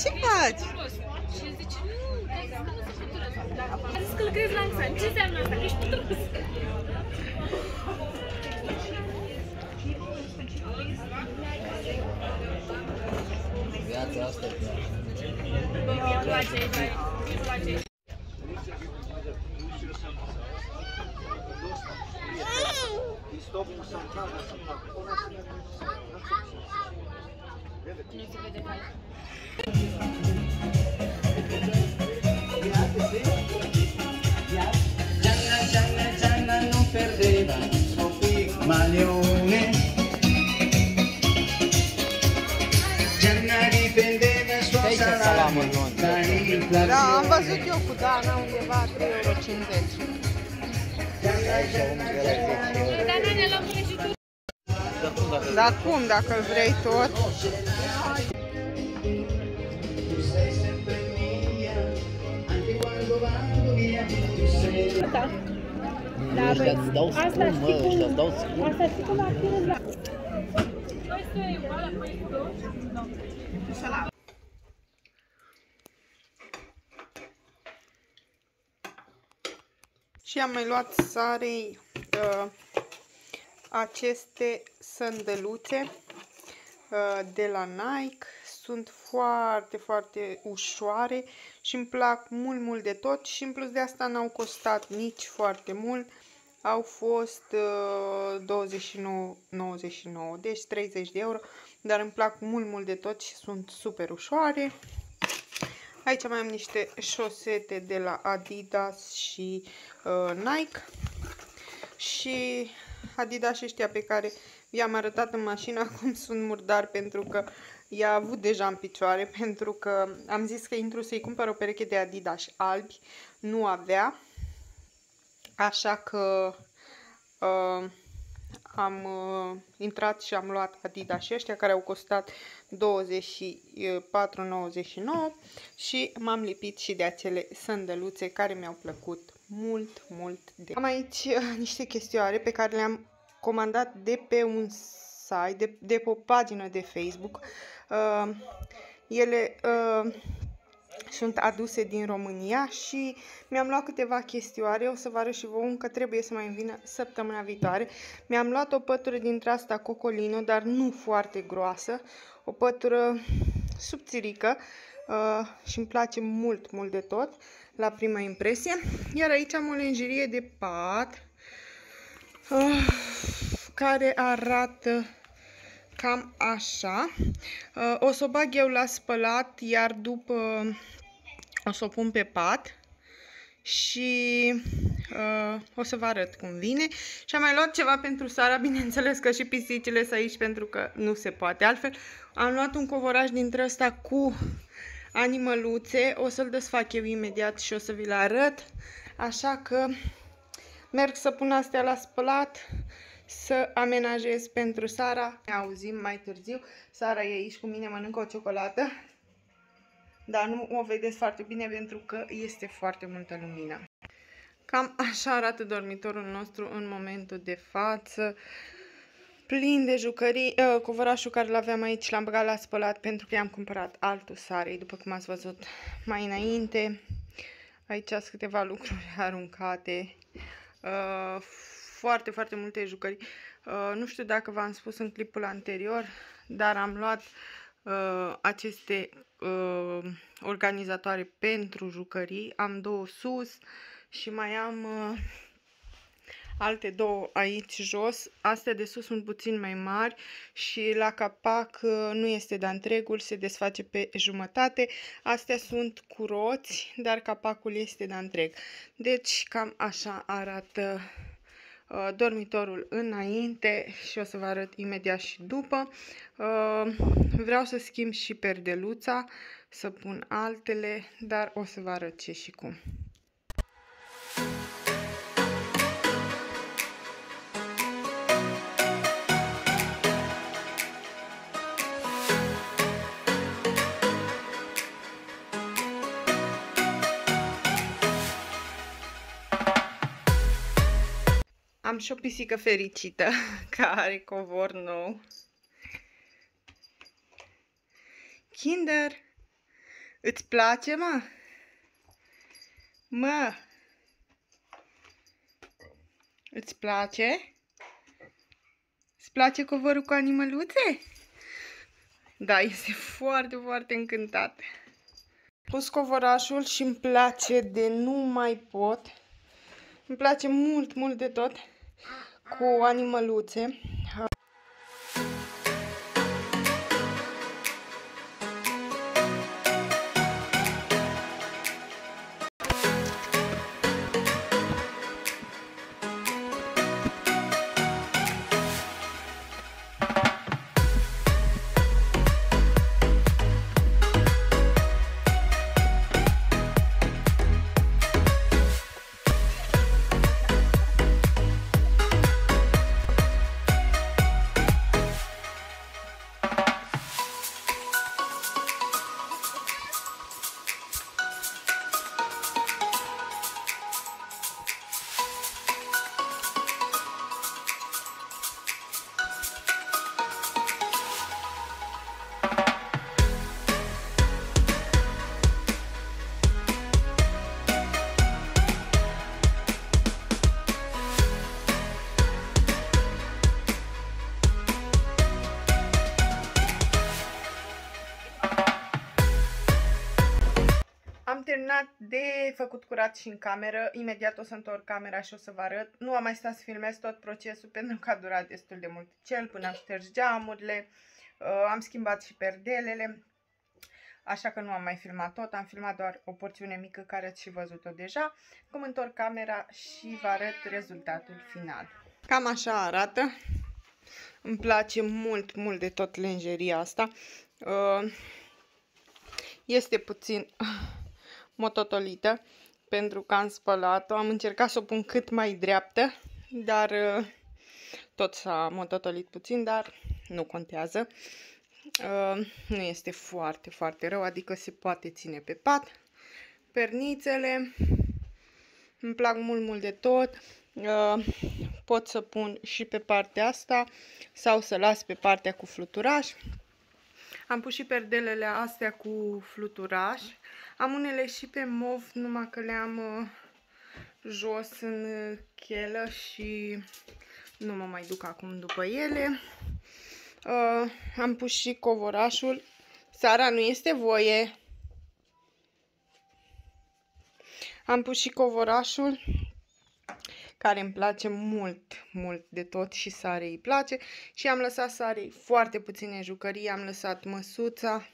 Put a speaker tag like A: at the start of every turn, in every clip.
A: Ce faci?
B: prost. Și zice, nu, că ai zis că nu sunt puturos. A zis că lucrezi la Ansan. Ce înseamnă asta? Că ești puturos.
C: Viața asta e
B: Mie îmi place aici.
C: Che
D: salame
C: salamul non.
D: dal
A: Da, am
D: flavione.
A: văzut eu cu Dana undeva 3,50 euro.
B: Dar noi ne luăm prăjitură.
A: Dar cum, dacă îl vrei tot?
D: Tu sei sempre mia, anche quando vado via, tu sei
B: Da.
C: Ăștia îți dau scrum, mă, ăștia îți dau scrum.
B: Asta știi cum ar fi la... Questo è uguale a questo?
A: Și am mai luat sarei uh, aceste sandăluțe uh, de la Nike. Sunt foarte, foarte ușoare și îmi plac mult, mult de tot și în plus de asta n-au costat nici foarte mult. Au fost uh, 29,99, deci 30 de euro, dar îmi plac mult, mult de tot și sunt super ușoare. Aici mai am niște șosete de la Adidas și uh, Nike. Și Adidas ăștia pe care i-am arătat în mașină acum sunt murdari pentru că i-a avut deja în picioare pentru că am zis că intru să-i cumpăr o pereche de Adidas albi, nu avea. Așa că uh, am uh, intrat și am luat Adidas și ăștia care au costat 24,99 și m-am lipit și de acele sandăluțe care mi-au plăcut mult, mult de... Am aici uh, niște chestioare pe care le-am comandat de pe un site, de, de pe o pagină de Facebook. Uh, ele uh, sunt aduse din România și mi-am luat câteva chestioare, o să vă arăt și vouă, încă trebuie să mai vină săptămâna viitoare. Mi-am luat o pătură dintre asta Cocolino, dar nu foarte groasă, o pătură subțirică uh, și îmi place mult, mult de tot la prima impresie. Iar aici am o lenjerie de pat uh, care arată cam așa. Uh, o să o bag eu la spălat, iar după o să o pun pe pat și uh, o să vă arăt cum vine. Și am mai luat ceva pentru Sara, bineînțeles că și pisicile sunt aici pentru că nu se poate altfel. Am luat un covoraj dintre ăsta cu animăluțe, o să-l desfac eu imediat și o să vi-l arăt. Așa că merg să pun astea la spălat să amenajez pentru Sara. Ne auzim mai târziu. Sara e aici cu mine, mănâncă o ciocolată. Dar nu o vedeți foarte bine pentru că este foarte multă lumină. Cam așa arată dormitorul nostru în momentul de față. Plin de jucării. Uh, covorașul care l-aveam aici l-am băgat la spălat pentru că i-am cumpărat altul Sarei, după cum ați văzut mai înainte. Aici sunt câteva lucruri aruncate. Uh, foarte, foarte multe jucării. Uh, nu știu dacă v-am spus în clipul anterior, dar am luat uh, aceste uh, organizatoare pentru jucării. Am două sus și mai am uh, alte două aici jos. Astea de sus sunt puțin mai mari și la capac uh, nu este de întregul, se desface pe jumătate. Astea sunt cu roți, dar capacul este de întreg. Deci cam așa arată uh, dormitorul înainte și o să vă arăt imediat și după. Uh, vreau să schimb și perdeluța, să pun altele, dar o să vă arăt ce și cum. Am și o pisică fericită care are covor nou. Kinder, îți place, mă? Mă, îți place? Îți place covorul cu animăluțe? Da, este foarte, foarte încântat. Pus covorașul și îmi place de nu mai pot. Îmi place mult, mult de tot cu animăluțe. De făcut curat și în cameră. Imediat o să întorc camera și o să vă arăt. Nu am mai stat să filmez tot procesul pentru că a durat destul de mult cel până am șters geamurile. Uh, am schimbat și perdelele. Așa că nu am mai filmat tot, am filmat doar o porțiune mică care ați și văzut-o deja. Acum întorc camera și vă arăt rezultatul final. Cam așa arată. Îmi place mult, mult de tot lenjeria asta. Uh, este puțin mototolită pentru că am spălat-o. Am încercat să o pun cât mai dreaptă, dar uh, tot s-a mototolit puțin, dar nu contează. Uh, nu este foarte, foarte rău, adică se poate ține pe pat. Pernițele îmi plac mult, mult de tot. Uh, pot să pun și pe partea asta sau să las pe partea cu fluturaș. Am pus și perdelele astea cu fluturaș. Am unele și pe mov, numai că le-am uh, jos în chelă și nu mă mai duc acum după ele. Uh, am pus și covorașul. Sara, nu este voie. Am pus și covorașul, care îmi place mult, mult de tot și Sarei îi place. Și am lăsat Sarei foarte puține jucării, am lăsat măsuța,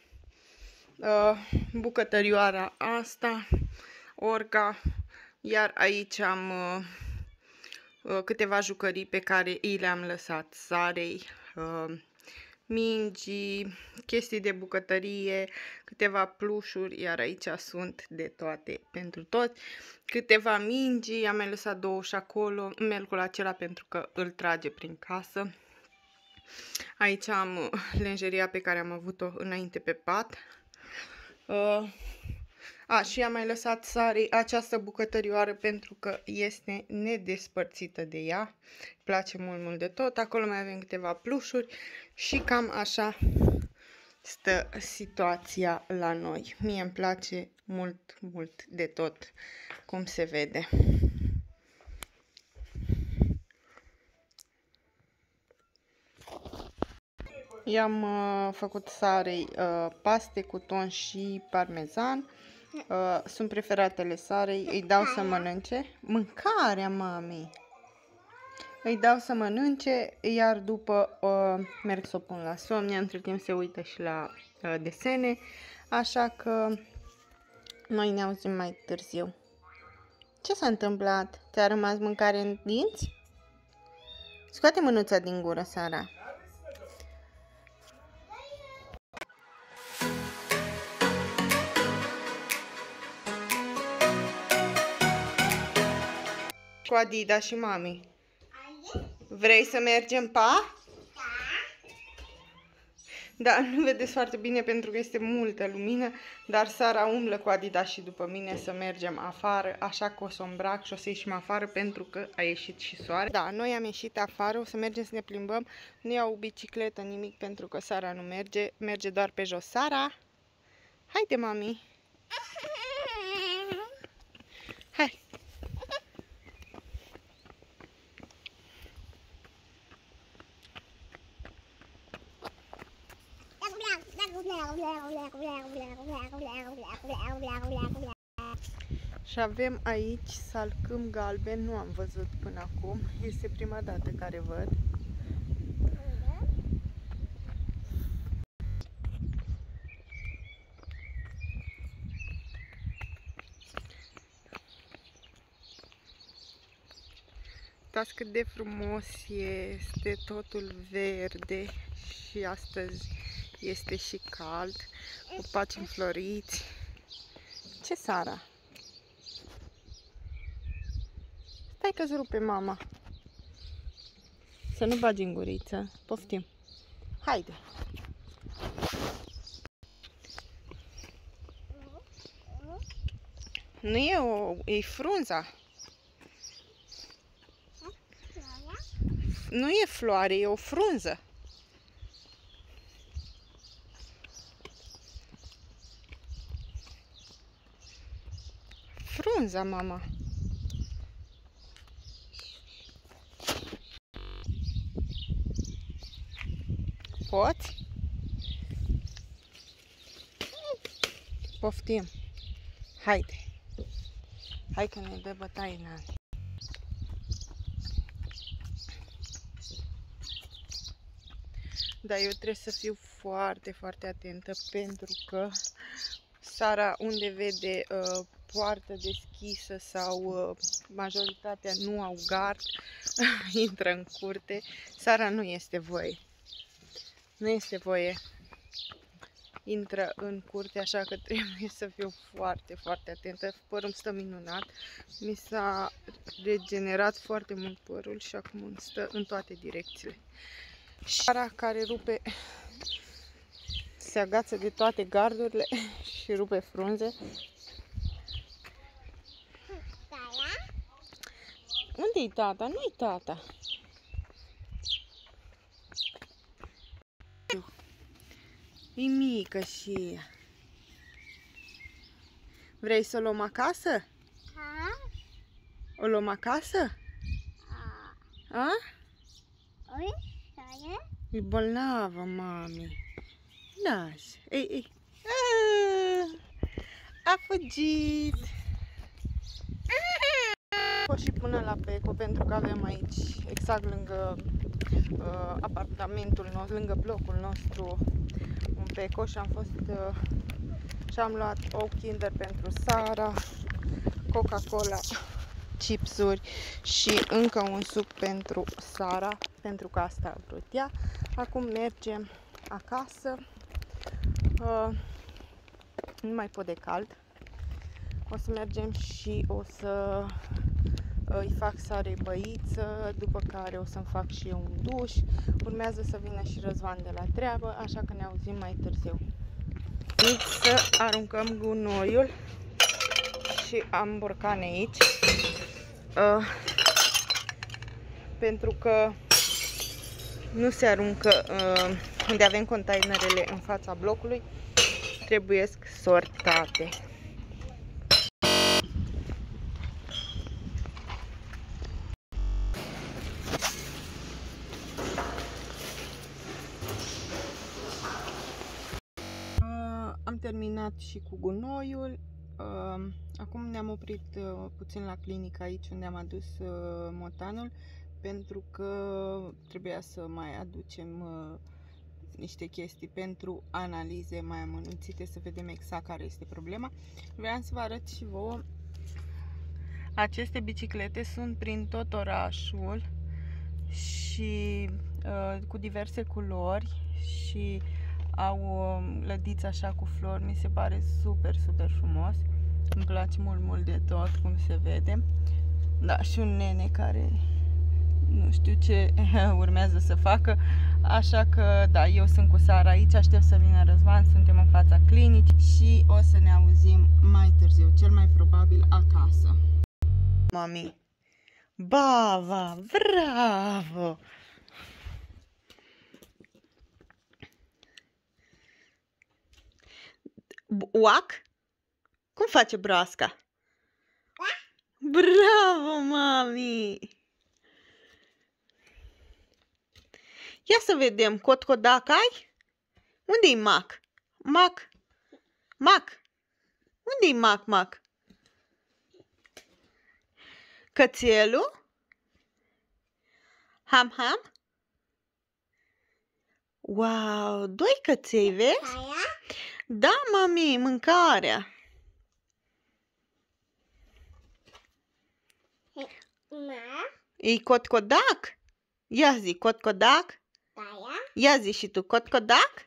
A: uh, bucătărioara asta, orca, iar aici am uh, uh, câteva jucării pe care i le-am lăsat Sarei, uh, mingi, chestii de bucătărie, câteva plușuri, iar aici sunt de toate pentru toți. Câteva mingi, am mai lăsat două și acolo, melcul acela pentru că îl trage prin casă. Aici am lenjeria pe care am avut-o înainte pe pat. Uh, a, și am mai lăsat Sari această bucătărioară pentru că este nedespărțită de ea. Place mult, mult de tot. Acolo mai avem câteva plușuri și cam așa stă situația la noi. Mie îmi place mult, mult de tot cum se vede. I-am uh, făcut sarei uh, paste cu ton și parmezan. Uh, sunt preferatele Sarei, îi dau să mănânce. Mâncarea mamei! Îi dau să mănânce, iar după uh, merg să o pun la somn. Între timp se uită și la uh, desene, așa că noi ne auzim mai târziu. Ce s-a întâmplat? Ți-a rămas mâncare în dinți? Scoate mânuța din gură, Sara. Adida și mami. Vrei să mergem pa? Da, nu vedeți foarte bine pentru că este multă lumină, dar Sara umblă cu Adidas și după mine să mergem afară, așa că o să îmbrac și o să ieșim afară pentru că a ieșit și soare. Da, noi am ieșit afară, o să mergem să ne plimbăm, nu iau bicicletă, nimic pentru că Sara nu merge, merge doar pe jos. Sara, haide mami! Hai! Și avem aici salcâm galben, nu am văzut până acum, este prima dată care văd. Uitați cât de frumos este totul verde și astăzi este și cald, copaci înfloriți. Ce Sara? Stai că-ți rupe mama. Să nu bagi în guriță. Poftim. Haide. Nu e o... e frunza. Nu e floare, e o frunză. Frunza, mama. Poți? Poftim. Haide. Hai că ne dă bătaie în ani. Dar eu trebuie să fiu foarte, foarte atentă pentru că Sara unde vede uh, poartă deschisă sau uh, majoritatea nu au gard, intră în curte. Sara nu este voie. Nu este voie. Intră în curte, așa că trebuie să fiu foarte, foarte atentă. Părul îmi stă minunat. Mi s-a regenerat foarte mult părul și acum îmi stă în toate direcțiile. Sara care rupe se agață de toate gardurile și rupe frunze. Unde-i tata? Nu-i tata. E mică și ea. Vrei să o luăm acasă? O luăm acasă? A? E bolnavă, mami. Lasă. Ei, ei. A, a fugit. O și până la Peco pentru că avem aici, exact lângă uh, apartamentul nostru, lângă blocul nostru, un Peco și am fost uh, și am luat o Kinder pentru Sara, Coca-Cola, chipsuri și încă un suc pentru Sara, pentru că asta a vrut ea. Acum mergem acasă Uh, nu mai pot de cald. O să mergem și o să uh, îi fac sare băiță, după care o să-mi fac și eu un duș. Urmează să vină și Răzvan de la treabă, așa că ne auzim mai târziu. Nici să aruncăm gunoiul și am borcane aici. Uh, pentru că nu se aruncă uh, unde avem containerele în fața blocului, trebuie sortate. Și cu gunoiul. Uh, acum ne-am oprit uh, puțin la clinică aici unde am adus motanul pentru că trebuia să mai aducem niște chestii pentru analize mai amănunțite să vedem exact care este problema. Vreau să vă arăt și vouă. Aceste biciclete sunt prin tot orașul și uh, cu diverse culori și au uh, lădiți așa cu flori. Mi se pare super, super frumos. Îmi place mult, mult de tot cum se vede. Da, și un nene care nu știu ce urmează să facă, așa că da, eu sunt cu Sara aici, aștept să vină Răzvan, suntem în fața clinici și o să ne auzim mai târziu, cel mai probabil acasă. Mami, bava, bravo! Uac? Cum face broasca? Bravo, mami! Ia să vedem, cotcodac ai? Unde-i Mac? Mac? Mac? Unde-i Mac, Mac? Cățelul? Ham, ham? Wow, doi căței, vezi? Da, mami, mâncarea. E cotcodac? Ia zi, cotcodac? Ia zi și tu, cotcodac?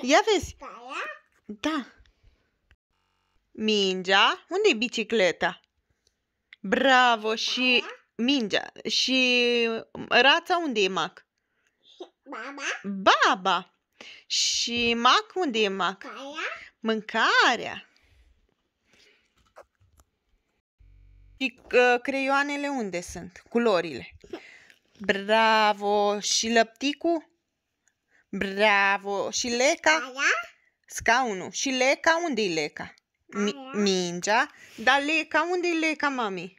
A: Ia vezi. Da. Mingea? unde e bicicleta? Bravo, și mingea. Și rața unde e Mac?
E: Baba?
A: Baba. Și Mac unde e Mac?
E: Caia?
A: Mâncarea. Și uh, creioanele unde sunt? Culorile. Bravo. Și lăpticul? Bravo. Și leca?
E: Caia?
A: Scaunul. Și leca? Unde-i leca? Mi-
E: Aia.
A: mingea. Dar leca? Unde-i leca, mami?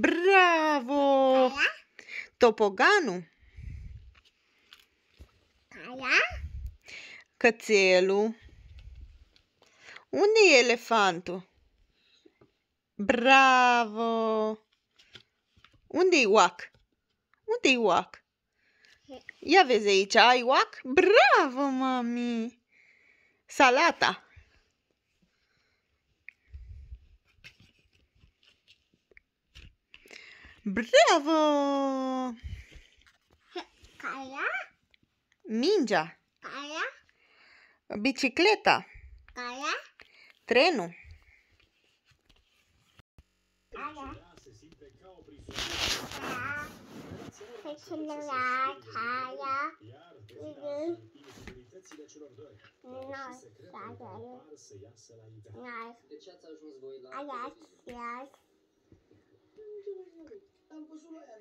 A: Bravo.
E: Caia?
A: Topoganul?
E: Caia?
A: Cățelul. Unde e elefantul? Bravo! Unde-i oac? Unde-i oac? Ia vezi aici, ai oac? Bravo, mami! Salata. Bravo!
E: Caia?
A: Mingea.
E: Caia?
A: Bicicleta.
E: Caia?
A: Trenul.
E: Caia? Caia? Caia? Caia?
C: De ce ați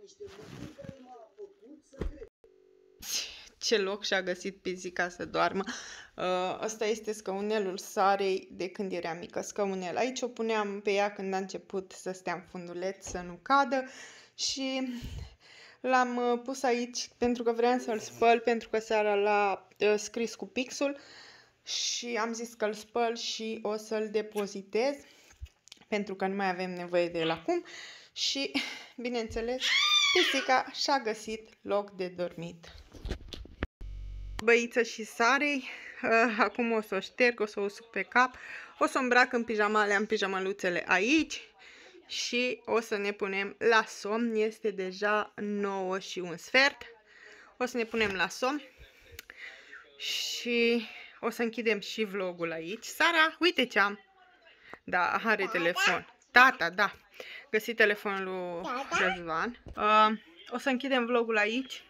D: niște lucruri care m-au făcut să cred.
A: ce loc și-a găsit pisica să doarmă. Uh, ăsta este scăunelul Sarei de când era mică, scăunel. Aici o puneam pe ea când a început să stea în funduleț, să nu cadă și l-am uh, pus aici pentru că vreau să-l spăl, pentru că seara l-a uh, scris cu pixul și am zis că îl spăl și o să-l depozitez pentru că nu mai avem nevoie de el acum și, bineînțeles, pisica și-a găsit loc de dormit băiță și sarei. Uh, acum o să o șterg, o să o suc pe cap. O să o îmbrac în pijamale, am pijamaluțele aici. Și o să ne punem la somn. Este deja 9 și un sfert. O să ne punem la somn. Și o să închidem și vlogul aici. Sara, uite ce am. Da, are telefon. Tata, da. Găsit telefonul lui Răzvan. Uh, o să închidem vlogul aici.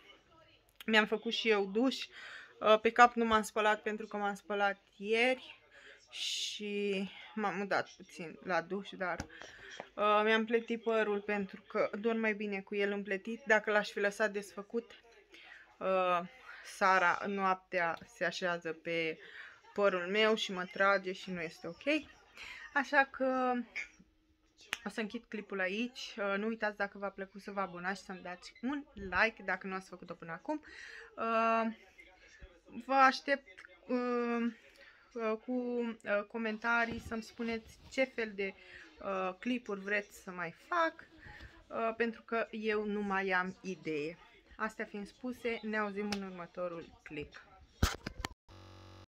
A: Mi-am făcut și eu duș. Uh, Pe cap nu m-am spălat pentru că m-am spălat ieri și m-am mutat puțin la duș, dar uh, mi-am pletit părul pentru că dorm mai bine cu el împletit. Dacă l-aș fi lăsat desfăcut, uh, Sara noaptea se așează pe părul meu și mă trage și nu este ok. Așa că o să închid clipul aici. Uh, Nu uitați dacă v-a plăcut să vă abonați și să-mi dați un like dacă nu ați făcut-o până acum. Uh, Vă aștept uh, uh, cu uh, comentarii să-mi spuneți ce fel de uh, clipuri vreți să mai fac, uh, pentru că eu nu mai am idee. Astea fiind spuse, ne auzim în următorul clip.